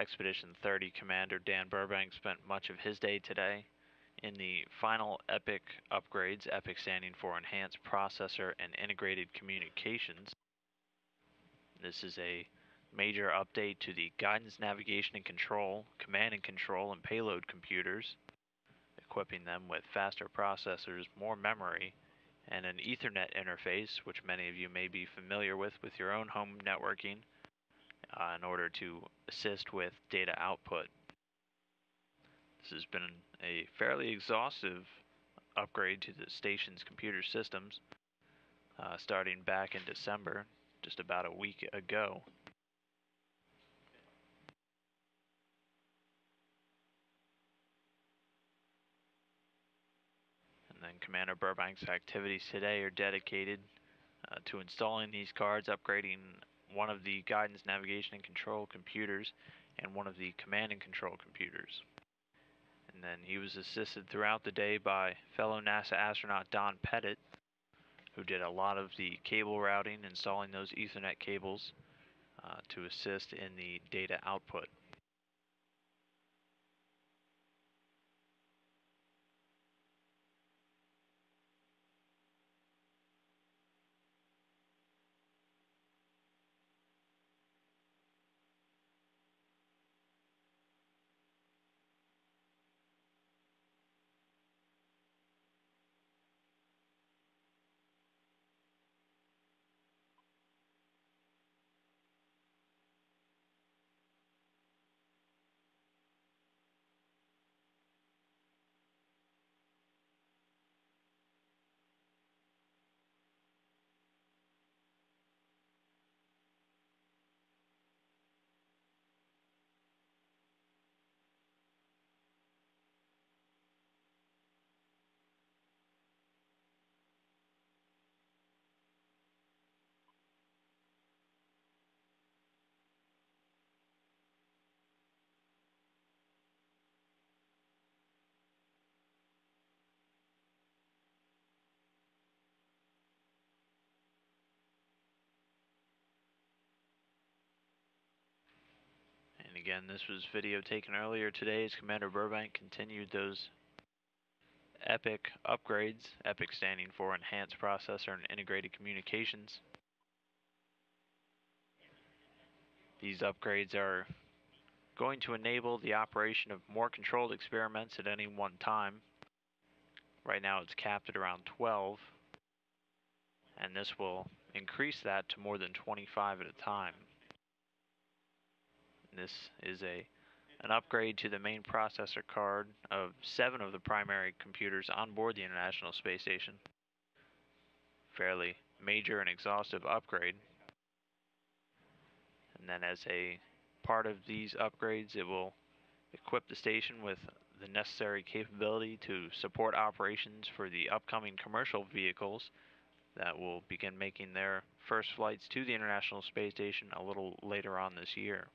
Expedition 30 Commander Dan Burbank spent much of his day today in the final EPIC upgrades, EPIC standing for Enhanced Processor and Integrated Communications. This is a major update to the guidance, navigation, and control, command and control, and payload computers, equipping them with faster processors, more memory, and an Ethernet interface, which many of you may be familiar with with your own home networking, uh, in order to assist with data output. This has been a fairly exhaustive upgrade to the station's computer systems, uh, starting back in December, just about a week ago. And then Commander Burbank's activities today are dedicated uh, to installing these cards, upgrading one of the guidance, navigation, and control computers, and one of the command and control computers. And then he was assisted throughout the day by fellow NASA astronaut Don Pettit, who did a lot of the cable routing, installing those Ethernet cables uh, to assist in the data output. And again, this was video taken earlier today as Commander Burbank continued those EPIC upgrades, EPIC standing for Enhanced Processor and Integrated Communications. These upgrades are going to enable the operation of more controlled experiments at any one time. Right now it's capped at around 12, and this will increase that to more than 25 at a time. This is a an upgrade to the main processor card of seven of the primary computers on board the International Space Station. Fairly major and exhaustive upgrade. And then as a part of these upgrades, it will equip the station with the necessary capability to support operations for the upcoming commercial vehicles that will begin making their first flights to the International Space Station a little later on this year.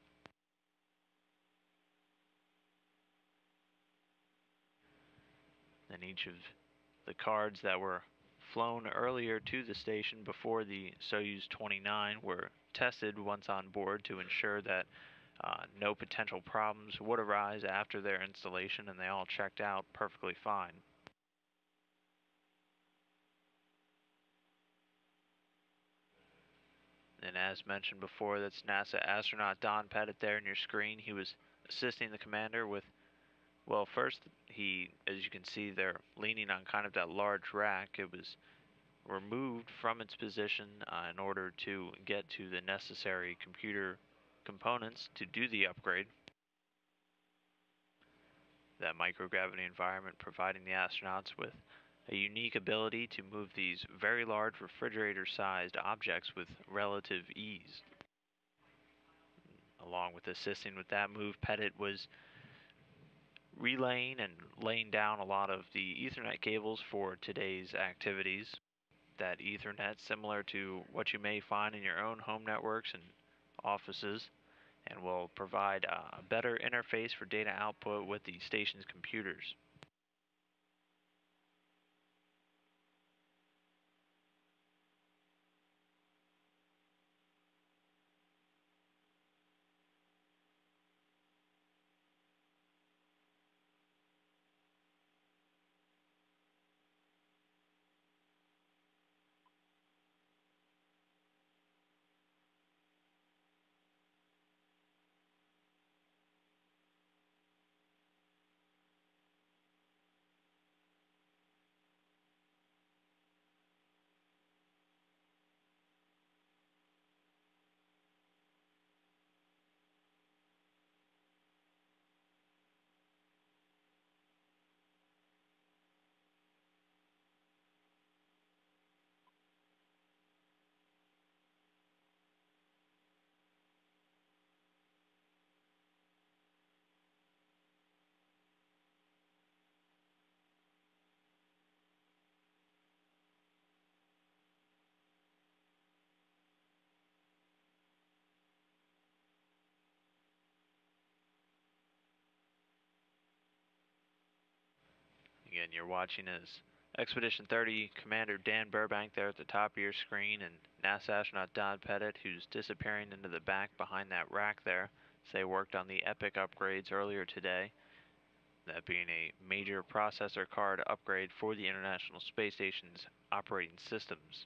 And each of the cards that were flown earlier to the station before the Soyuz 29 were tested once on board to ensure that uh, no potential problems would arise after their installation, and they all checked out perfectly fine. And as mentioned before, that's NASA astronaut Don Pettit there in your screen. He was assisting the commander with well, first, he, as you can see, they're leaning on kind of that large rack. It was removed from its position uh, in order to get to the necessary computer components to do the upgrade. That microgravity environment providing the astronauts with a unique ability to move these very large refrigerator-sized objects with relative ease. Along with assisting with that move, Pettit was relaying and laying down a lot of the Ethernet cables for today's activities. That Ethernet, similar to what you may find in your own home networks and offices, and will provide a better interface for data output with the station's computers. And you're watching as Expedition 30 Commander Dan Burbank there at the top of your screen, and NASA astronaut Don Pettit, who's disappearing into the back behind that rack there. They worked on the EPIC upgrades earlier today. That being a major processor card upgrade for the International Space Station's operating systems.